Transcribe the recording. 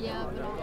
Yeah, but